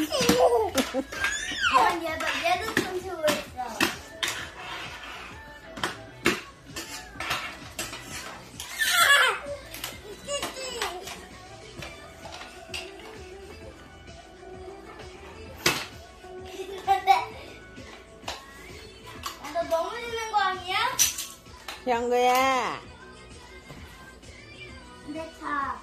난 얘도 얘도 좀 주고 있어. 너 너무 있는 거 아니야? 형구야. 내 차.